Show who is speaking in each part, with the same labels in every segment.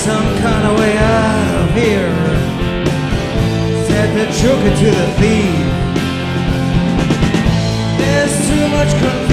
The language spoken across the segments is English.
Speaker 1: some kind of way out of here. Said the joker to the thief. There's too much confusion.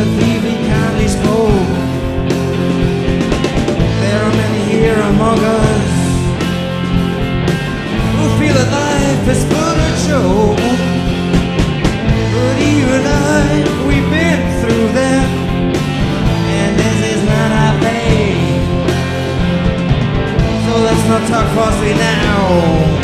Speaker 1: The thief he kindly spoke. There are many here among us who feel that life is but a joke. But you and I, we've been through that, and this is not our fate. So let's not talk falsely now.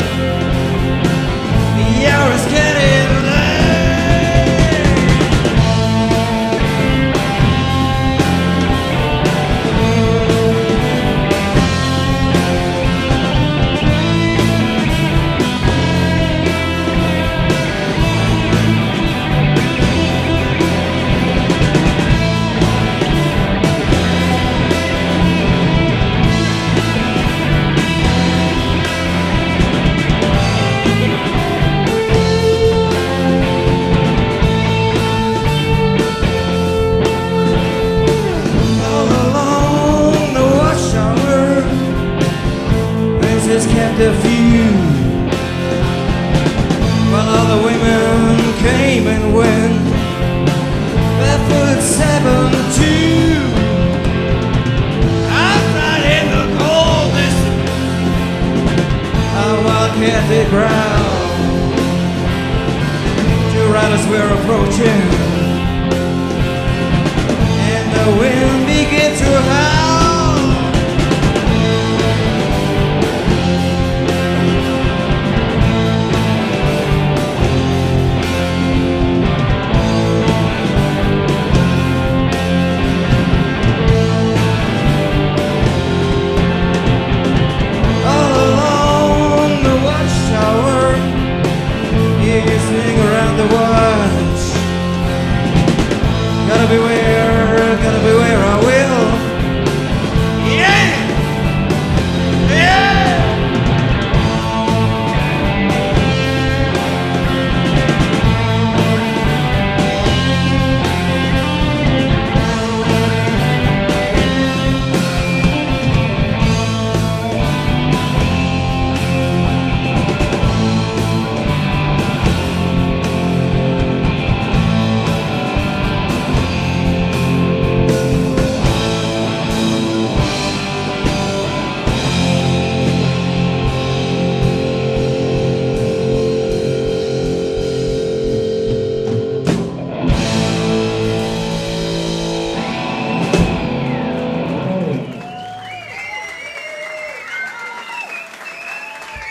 Speaker 1: A few. While the women came and went, barefoot seven two. Outside in the cold, this our wildcat ground. Two riders were approaching and the wind began to howl.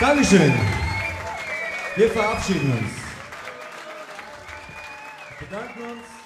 Speaker 2: Dankeschön. Wir verabschieden uns. Wir bedanken uns.